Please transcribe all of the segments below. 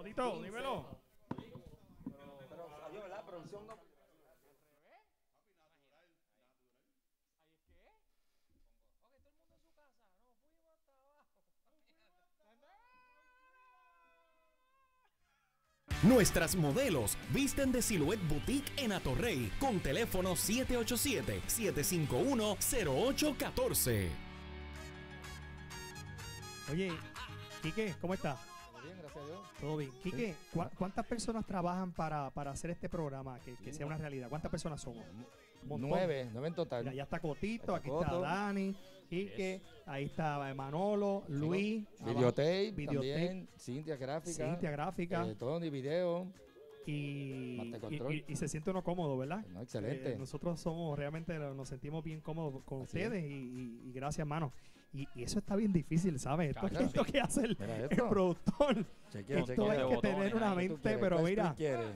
Cotito, dímelo. Pero salió, ¿verdad? Producción no. Nuestras modelos visten de Silhouette Boutique en Atorrey con teléfono 787-751-0814. Oye, Quique, ¿cómo estás? Todo bien, gracias a Dios. Todo bien. Quique, ¿cu- ¿cuántas personas trabajan para, para hacer este programa que, que sea una realidad? ¿Cuántas personas somos? Montón. Nueve, nueve en total. Mira, ya está Cotito, aquí está. Dani, Quique, ahí está Manolo, Luis, Videotape, Videotape. también, Cintia Gráfica. Cintia Gráfica eh, Tony Video. y, y, control. y- y se siente uno cómodo, ¿verdad? No, excelente. Eh, nosotros somos realmente nos sentimos bien cómodos con Así ustedes y, y- y gracias, hermano. Y, y eso está bien difícil, ¿sabes? Esto, Claro. esto que hace el, el productor. Chequea, esto chequea. hay que botones tener una ahí. ¿Cuál tú mente, quieres? pero ¿Cuál mira, tú quieres?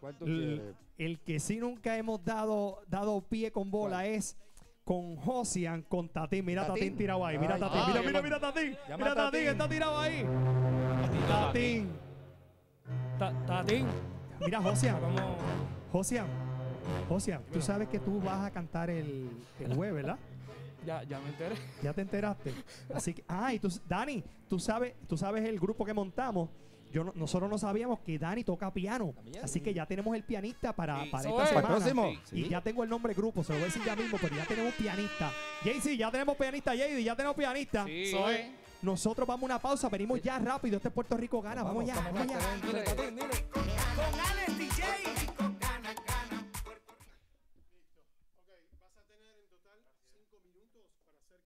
¿Cuál tú L- quieres? el que sí nunca hemos dado, dado pie con bola ¿Cuál? es con Josian, con Tatín. Mira ¿Tatín? Tatín tirado ahí, mira Ay, Tatín, mira, mira, mira Tatín. Mira Tatín, Tatín. está tirado ahí. Tatín. Ta- Tatín, Mira Josian, ¿cómo? Josian, tú sabes que tú vas a cantar el, el jueves, ¿verdad? Ya, ya me enteré. Ya te enteraste. Así que, ah, y tú, Dani, tú sabes, tú sabes el grupo que montamos. Yo no- nosotros no sabíamos que Dani toca piano. También. Así que ya tenemos el pianista para, Sí, para eso esta es. semana. ¿Para el próximo? Sí. Y ya tengo el nombre del grupo, se lo voy a decir ya mismo, pero ya tenemos pianista. Jaycee, ya tenemos pianista, Jaycee, ya tenemos pianista. Sí. Es. Nosotros vamos a una pausa, venimos ya rápido. Este es Puerto Rico gana. Vamos, ya, vamos, ya. Dile, Tatín, dile. Con Alex DJ para ser